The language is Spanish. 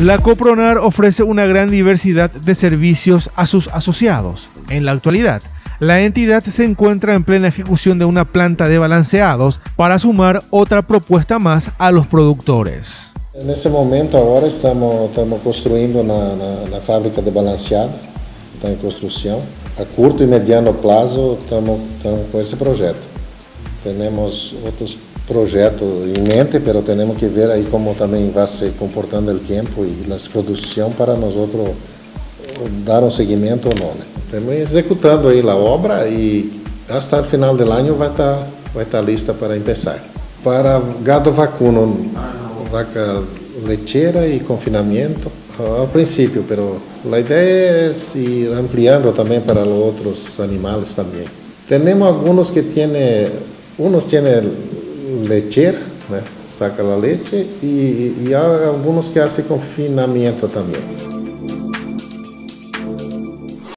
La Copronar ofrece una gran diversidad de servicios a sus asociados. En la actualidad, la entidad se encuentra en plena ejecución de una planta de balanceados para sumar otra propuesta más a los productores. En ese momento ahora estamos, estamos construyendo una, fábrica de balanceado, está en construcción. A corto y mediano plazo estamos, estamos con ese proyecto. Tenemos otros projeto em mente, pero temos que ver aí como também vai se comportando o tempo e a produção para nós outros dar um seguimento ou não. Né? Estamos executando aí a obra e até o final do ano vai estar vai estar lista para começar. Para gado vacuno, vaca lecheira e confinamento, ao princípio, pero a ideia é ir ampliando também para outros animais também. Temos alguns que têm, uns têm lechera, né? saca a leite, e, e há alguns que fazem confinamento também.